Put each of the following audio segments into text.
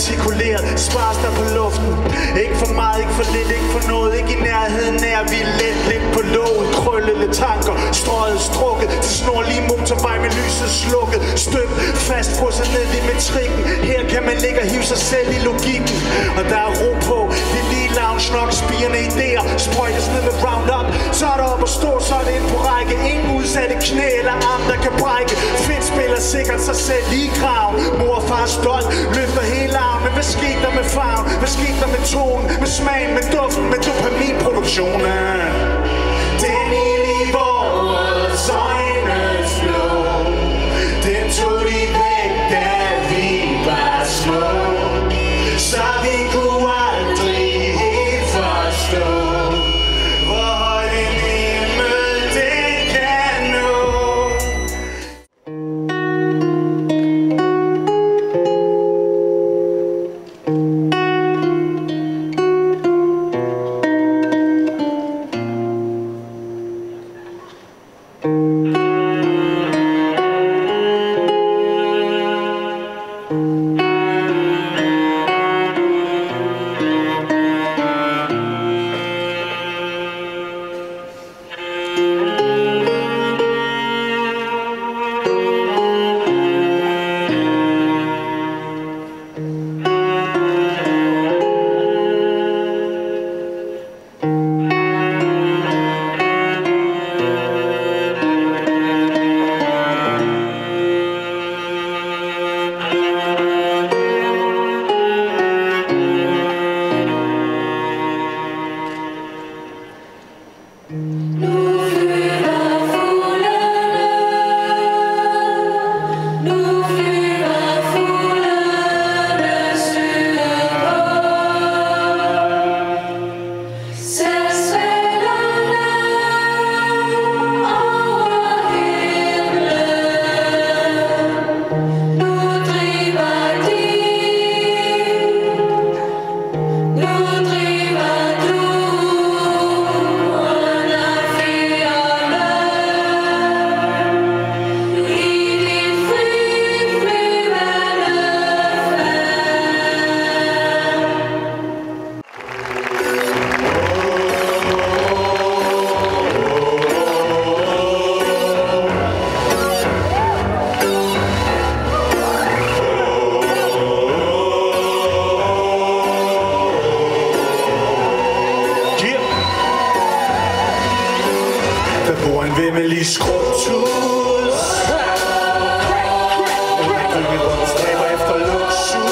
fornuften Spars dig på luften. Ikke for meget, ikke for lidt, ikke for noget. Ikke i nærheden af, vi er let, lidt på låget. Krøllede tanker, strøget, strukket. Til snorlige motorvej med lyset slukket. Støb fast på sig ned i metrikken. Her kan man ligge og hive sig selv i logikken. Og der er ro på, det er lige lounge nok. Spirende idéer, sprøjtes ned med Roundup. Så er der op og stå, så er det ind på række. Ingen udsatte knæ eller arm, der kan brække sikkert sig selv i graven Mor og far stolt, løfter hele armen Hvad skete der med farven? Hvad skete der med tonen? Med smagen, med duften, med dopaminproduktionen Der en vimmelig skrubtus. Bygget rundt stræber efter luksus.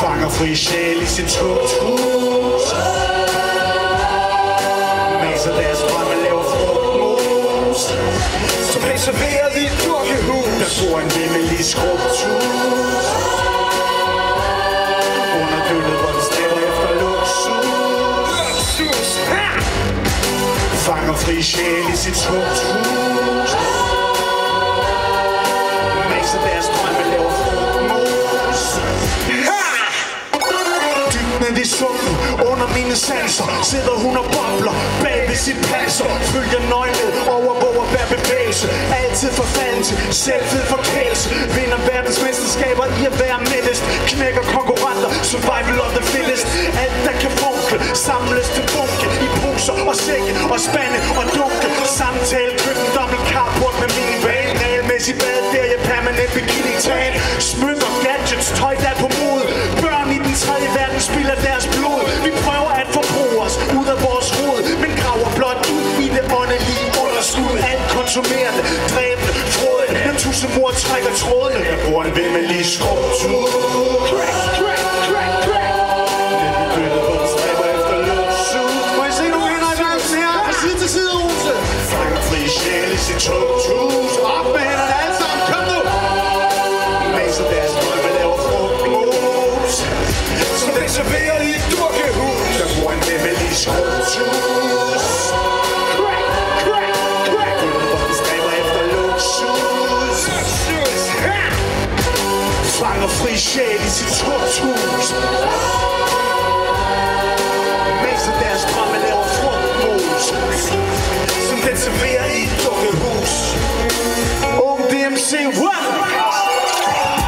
Fanger fri sjæl i sin tugthus Maser deres drømme laver frugtmus. Som bliver serveret i et dukkehus Der bor en vimmelig skrubtus. Fanger fri sjæl i sit tugthus Maser deres drømme laver frugtmus Dybt i sumpen under mine sanser Sidder hun og bobler bag ved sit panser Følger nøgenhed, overvåger hver bevægelse. Altid forfalden til selvfed forkælelse. Vinder verdensmesterskaber i at være mindest Knækker konkurrenter, survival of the fittest. Alt der kan funkle, samles til bunke poser og sække og spande og dunke Samtale, køkken, dobbelt carport med min van Regelmæssig badeferie, permanent bikini tan Smykker, gadgets, tøj der er på mode Børn i den tredje verden spilder deres blod Vi prøver at forbruge os ud af vores rod Men graver blot ud i det åndelige underskud Alt konsumerende, dræbende, frådende Den tusse mor trækker trådene Der bor en vimmelig skrubtur Crack, crack, crack, sjæl i sit tortshus Mens deres drømme laver frugtmus Som den serverer i et dukkehus Ung DMC, what?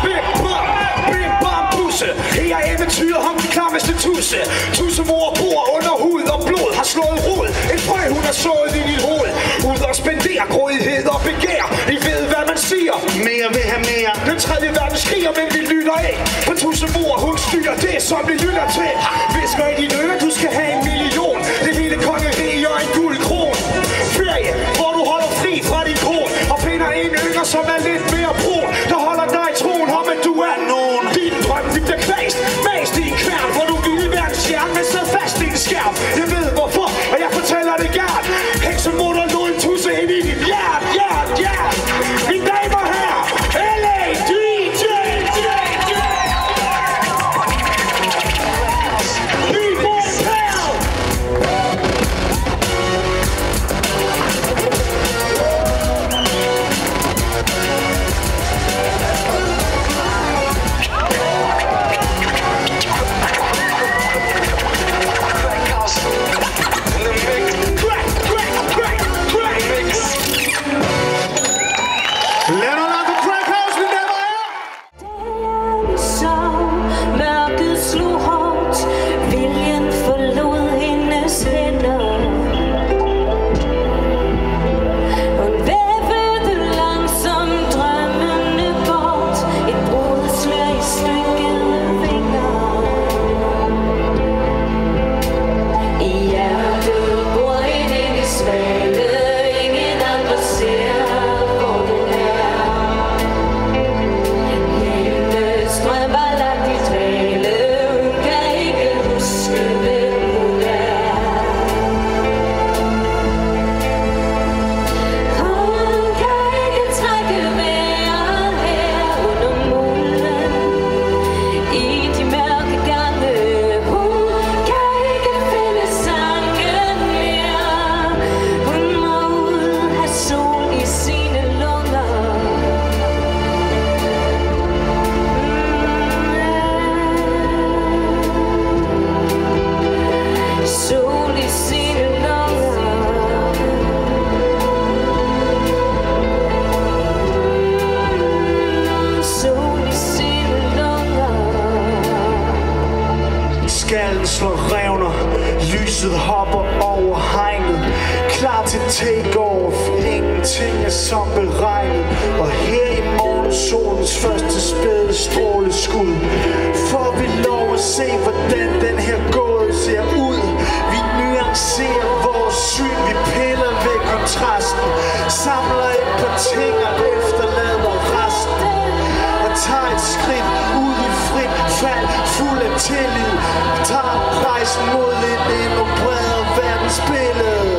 Big pop, big bomb busse. Her er eventyr om de klammeste tusse. Tusse mor bor under hud og blod Har slået rod. En frø hun har sået i dit stiger Men vil have mere. Den tredje verden skriger, men vi lytter af. På tusind mor og hundstykker Det som vi lytter til. Hvis mig i din øre, du skal have en million. Det hele kongerige og en guld kron Ferie, hvor du holder fri fra din kron Og finder en yngre, som er til takeover Ingenting er som beregnet. Og her i morgen solens første spæde stråleskud. Får vi lov at se hvordan den her gåde ser ud? Vi nuancerer vores syn, vi piller ved kontrasten. Samler et par ting og efterlader resten. Og tager et skridt ud i frit fald fuld af tillid. Tager rejsen mod et endnu bredere verdensbillede.